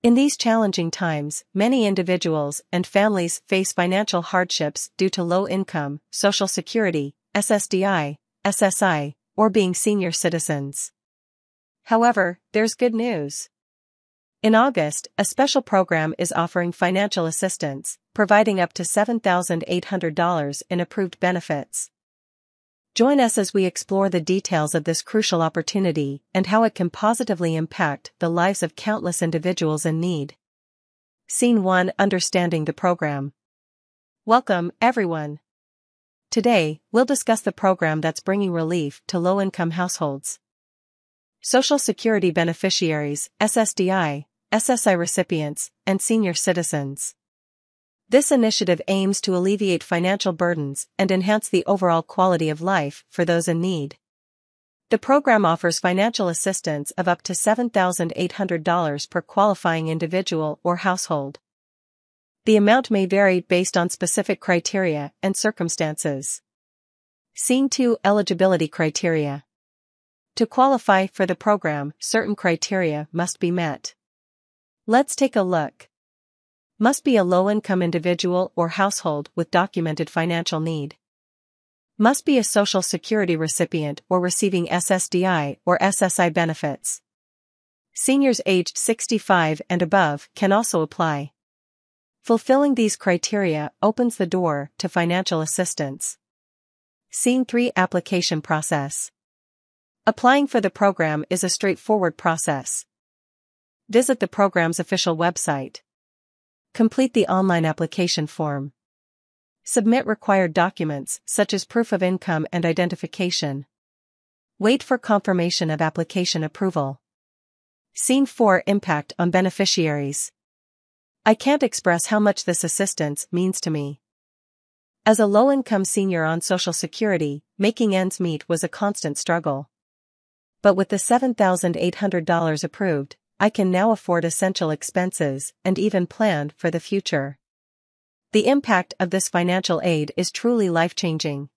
In these challenging times, many individuals and families face financial hardships due to low income, Social Security, SSDI, SSI, or being senior citizens. However, there's good news. In August, a special program is offering financial assistance, providing up to $7,800 in approved benefits. Join us as we explore the details of this crucial opportunity and how it can positively impact the lives of countless individuals in need. Scene 1 Understanding the Program. Welcome, everyone. Today, we'll discuss the program that's bringing relief to low income households. Social Security beneficiaries, SSDI, SSI recipients, and senior citizens. This initiative aims to alleviate financial burdens and enhance the overall quality of life for those in need. The program offers financial assistance of up to $7,800 per qualifying individual or household. The amount may vary based on specific criteria and circumstances. Scene 2 Eligibility Criteria to qualify for the program, certain criteria must be met. Let's take a look. Must be a low-income individual or household with documented financial need. Must be a Social Security recipient or receiving SSDI or SSI benefits. Seniors aged 65 and above can also apply. Fulfilling these criteria opens the door to financial assistance. Scene 3 Application Process Applying for the program is a straightforward process. Visit the program's official website. Complete the online application form. Submit required documents such as proof of income and identification. Wait for confirmation of application approval. Scene 4 Impact on beneficiaries. I can't express how much this assistance means to me. As a low-income senior on Social Security, making ends meet was a constant struggle. But with the $7,800 approved, I can now afford essential expenses and even plan for the future. The impact of this financial aid is truly life-changing.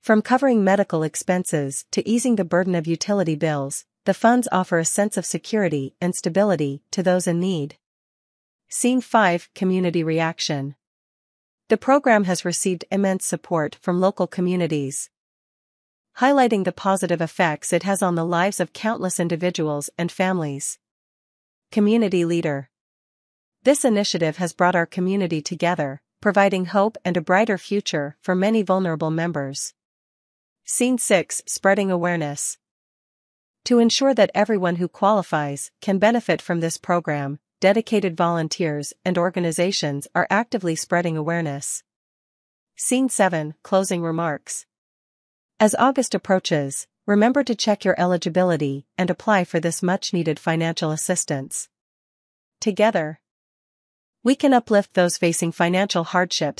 From covering medical expenses to easing the burden of utility bills, the funds offer a sense of security and stability to those in need. Scene 5 Community Reaction The program has received immense support from local communities, highlighting the positive effects it has on the lives of countless individuals and families. Community Leader This initiative has brought our community together, providing hope and a brighter future for many vulnerable members. Scene 6 Spreading Awareness To ensure that everyone who qualifies can benefit from this program, dedicated volunteers and organizations are actively spreading awareness. Scene 7 Closing Remarks as August approaches, remember to check your eligibility and apply for this much-needed financial assistance. Together, we can uplift those facing financial hardships